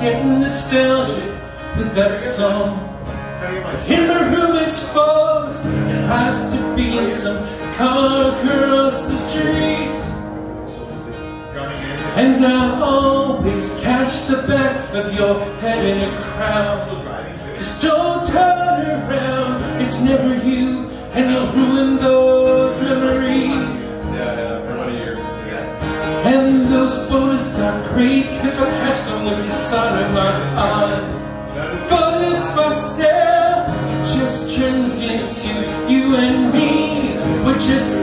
getting nostalgic with that song. In the room it's foes, it has to be in some car across the street. And I always catch the back of your head in a crowd. Just don't turn around, it's never you, and you'll ruin those memories. And those photos are great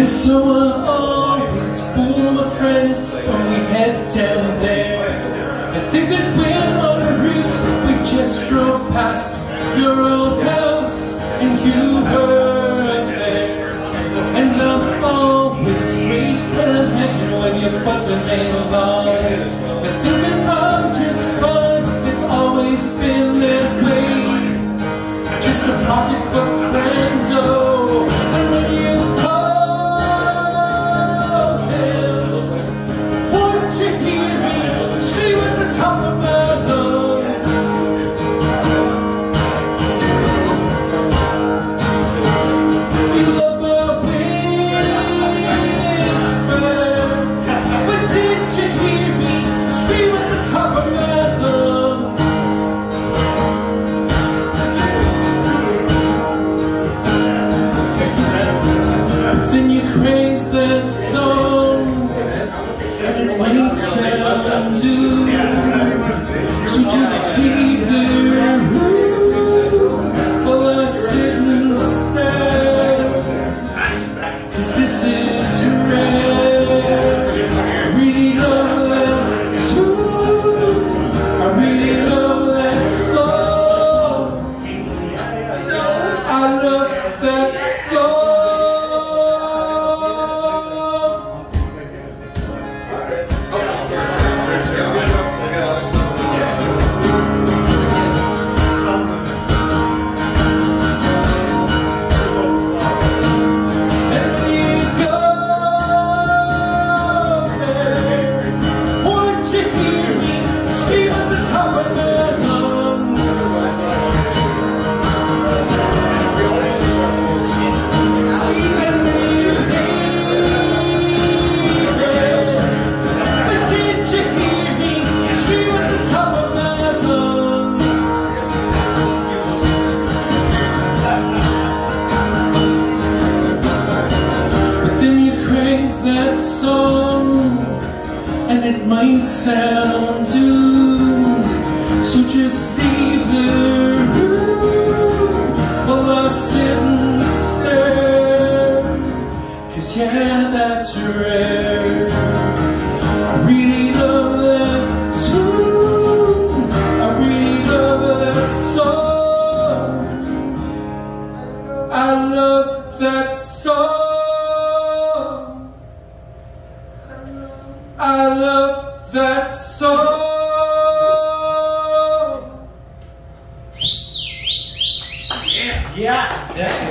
And so we're always fool of friends When we head down there I think that we're on a route We just drove past your old house And you were there And I'll always wait for the When you put the name above. might sound too. So just leave the room while I sit and stare. Cause yeah, that's rare. I really love That song. Yeah. Yeah,